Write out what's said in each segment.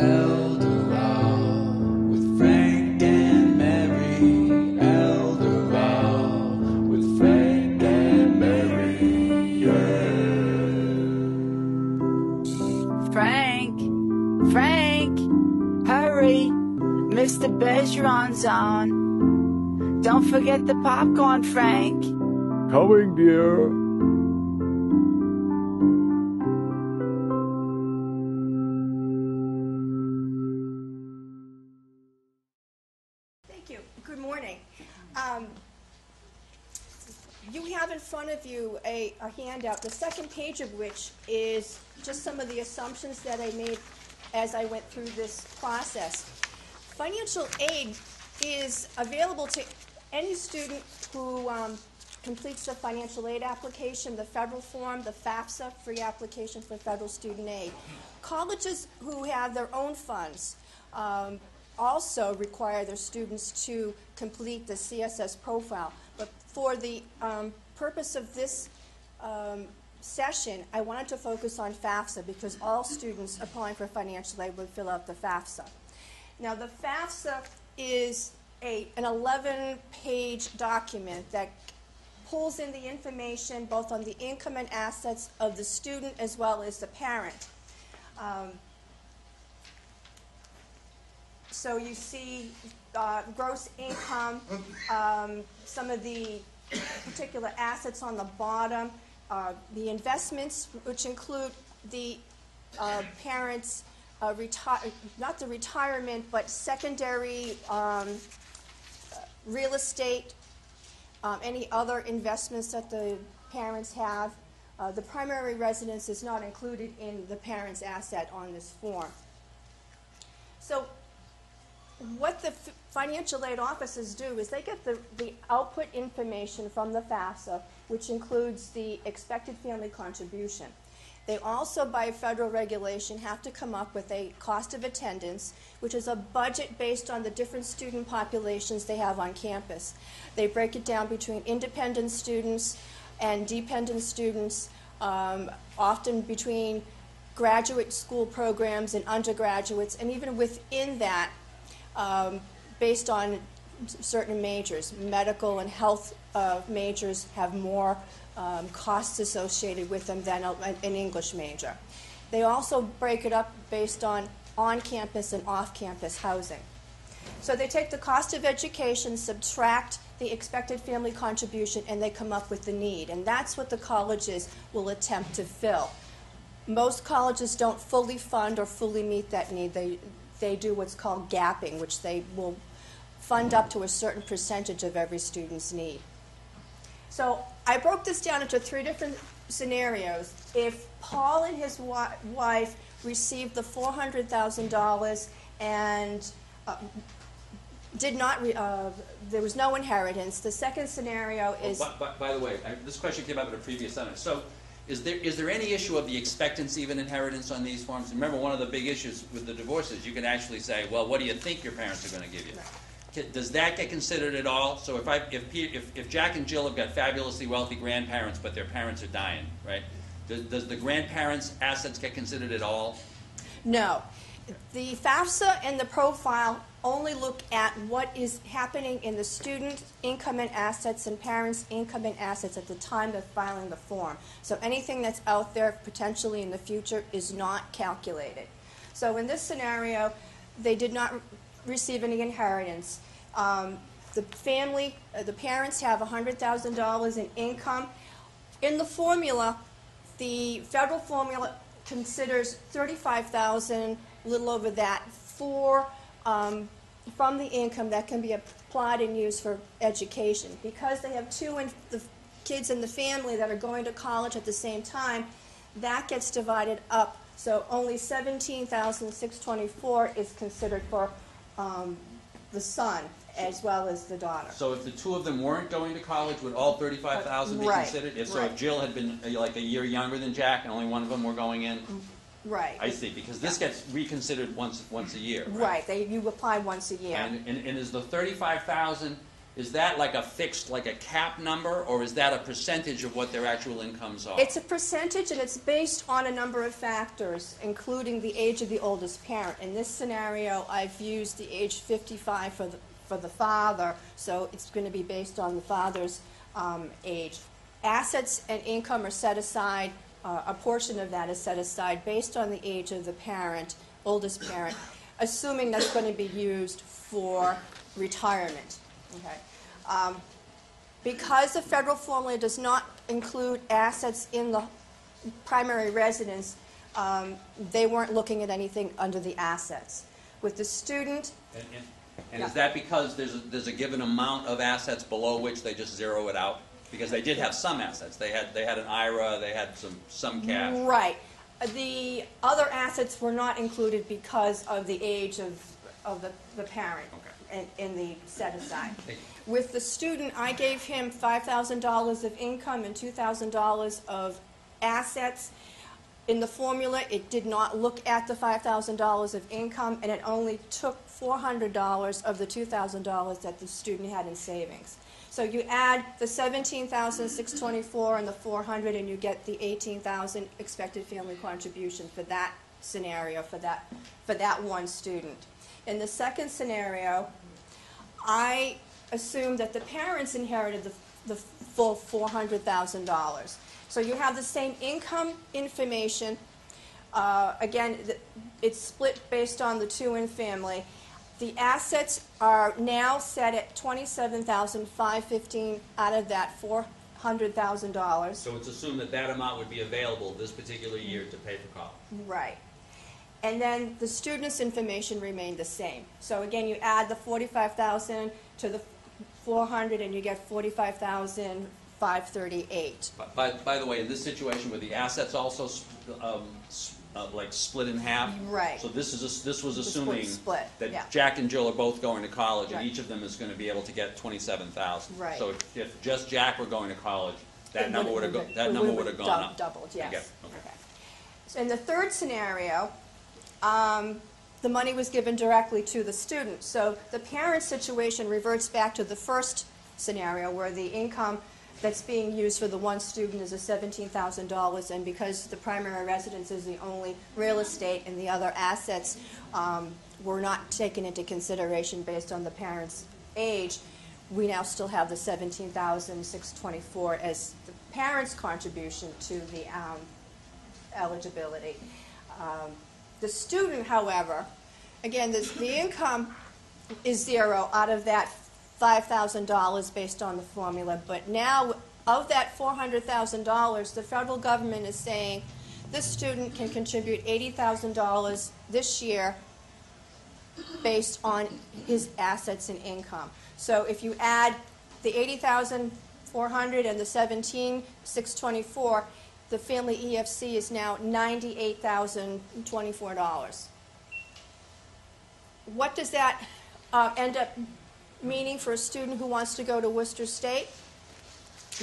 Eldorado with Frank and Mary. Elder Law with Frank and Mary. Yeah. Frank, Frank, hurry. Mr. Bergeron's on. Don't forget the popcorn, Frank. Coming, dear. You have in front of you a a handout, the second page of which is just some of the assumptions that I made as I went through this process. Financial aid is available to any student who um, completes the financial aid application, the federal form, the FAFSA, free application for federal student aid. Colleges who have their own funds um, also require their students to complete the CSS profile. But for the um, purpose of this um, session, I wanted to focus on FAFSA because all students applying for financial aid would fill out the FAFSA. Now, the FAFSA is a, an 11-page document that pulls in the information both on the income and assets of the student as well as the parent. Um, so you see uh, gross income, um, some of the particular assets on the bottom, uh, the investments, which include the uh, parents' uh, retire, not the retirement, but secondary um, real estate, um, any other investments that the parents have. Uh, the primary residence is not included in the parent's asset on this form. So what the financial aid offices do is they get the, the output information from the FAFSA, which includes the expected family contribution. They also, by federal regulation, have to come up with a cost of attendance, which is a budget based on the different student populations they have on campus. They break it down between independent students and dependent students, um, often between graduate school programs and undergraduates, and even within that, um, based on certain majors. Medical and health uh, majors have more um, costs associated with them than a, an English major. They also break it up based on on campus and off campus housing. So they take the cost of education, subtract the expected family contribution, and they come up with the need. And that's what the colleges will attempt to fill. Most colleges don't fully fund or fully meet that need. They, they do what's called gapping, which they will fund up to a certain percentage of every student's need. So I broke this down into three different scenarios. If Paul and his wi- wife received the $400,000 and uh, did not, re- uh, there was no inheritance, the second scenario Oh, is. by, by, by the way, I, this question came up in a previous sentence. So, is there is there any issue of the expectancy of an inheritance on these forms? Remember, one of the big issues with the divorces, you can actually say, well, what do you think your parents are going to give you? Does that get considered at all? So if I if, if if Jack and Jill have got fabulously wealthy grandparents, but their parents are dying, right? Does, does the grandparents' assets get considered at all? No. The FAFSA and the profile only look at what is happening in the student income and assets and parents' income and assets at the time they're filing the form. So anything that's out there potentially in the future is not calculated. So in this scenario, they did not re- receive any inheritance. Um, the family, uh, the parents have $100,000 in income. In the formula, the federal formula considers 35,000, a little over that, for um, from the income that can be applied and used for education. Because they have two in the kids in the family that are going to college at the same time, that gets divided up. So only 17,624 is considered for um, the son as well as the daughter. So if the two of them weren't going to college, would all thirty-five thousand be Right, considered? If so, right. if Jill had been uh, like a year younger than Jack, and only one of them were going in, Right. I see. Because this gets reconsidered once once a year. Right. They, you apply once a year. And, and, and is the thirty-five thousand is that like a fixed, like a cap number, or is that a percentage of what their actual incomes are? It's a percentage, and it's based on a number of factors, including the age of the oldest parent. In this scenario, I've used the age 55 for the, for the father, so it's going to be based on the father's um, age. Assets and income are set aside, uh, a portion of that is set aside based on the age of the parent, oldest parent, assuming that's going to be used for retirement. Okay. Um, because the federal formula does not include assets in the primary residence, um, they weren't looking at anything under the assets. With the student, And, and- and is that because there's a, there's a given amount of assets below which they just zero it out? Because they did have some assets. They had, they had an IRA, they had some, some cash. right, the other assets were not included because of the age of, of the, the parent in, in the set aside. With the student, I gave him $5,000 of income and $2,000 of assets. In the formula, it did not look at the $5,000 of income, and it only took $400 of the $2,000 that the student had in savings. So you add the 17,624 and the 400, and you get the 18,000 expected family contribution for that scenario, for that, for that one student. In the second scenario, I assume that the parents inherited the, the full four hundred thousand dollars. So you have the same income information. Uh, again, th- it's split based on the two in family. The assets are now set at twenty-seven thousand five fifteen out of that four hundred thousand dollars. So it's assumed that that amount would be available this particular year to pay for college. Right. And then the student's information remained the same. So again, you add the forty-five thousand to the four hundred, and you get forty-five thousand five thirty-eight. By- By, by the way, in this situation where the assets also, um, uh, like split in half. Right. So this is, this was assuming split, yeah. that Jack and Jill are both going to college and Right. each of them is gonna be able to get twenty-seven thousand. Right. So if- if just Jack were going to college, that It number would- would have, go- that number would would have dou- gone up. Doubled, yes. it, okay. So in the third scenario, um, the money was given directly to the student. So the parent situation reverts back to the first scenario where the income that's being used for the one student is a $17,000, and because the primary residence is the only real estate and the other assets um, were not taken into consideration based on the parent's age, we now still have the 17,624 as the parent's contribution to the um, eligibility. Um, The student, however, again, the, the income is zero out of that $5,000 based on the formula, but now, of that $400,000, the federal government is saying this student can contribute $80,000 this year based on his assets and income. So if you add the 80,400 and the 17,624, the family EFC is now $98,024. What does that uh, end up meaning for a student who wants to go to Worcester State?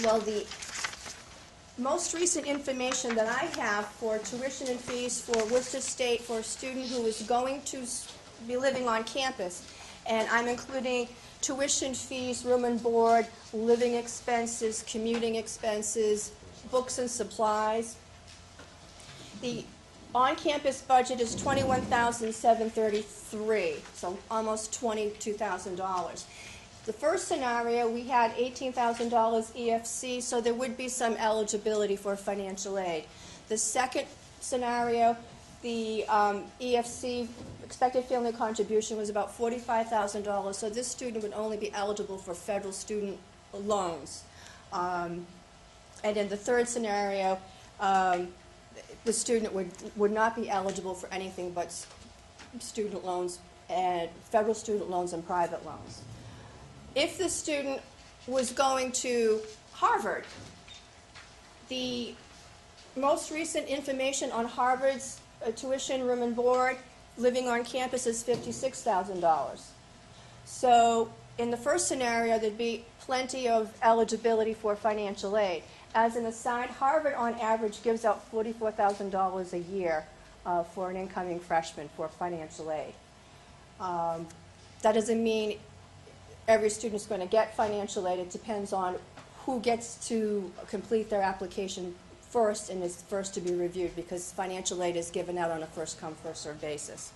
Well, the most recent information that I have for tuition and fees for Worcester State for a student who is going to be living on campus, and I'm including tuition fees, room and board, living expenses, commuting expenses, books and supplies. The on-campus budget is twenty-one thousand seven thirty-three, so almost twenty-two thousand dollars. The first scenario, we had eighteen thousand dollars EFC, so there would be some eligibility for financial aid. The second scenario, the um, EFC expected family contribution was about forty-five thousand dollars, so this student would only be eligible for federal student loans. Um, and in the third scenario, um, the student would, would not be eligible for anything but student loans and federal student loans and private loans. If the student was going to Harvard, the most recent information on Harvard's uh, tuition, room and board, living on campus is $56,000. So in the first scenario, there'd be plenty of eligibility for financial aid. As an aside, Harvard on average gives out $44,000 a year uh, for an incoming freshman for financial aid. Um, that doesn't mean every student is going to get financial aid. It depends on who gets to complete their application first and is first to be reviewed, because financial aid is given out on a first-come, first-served basis.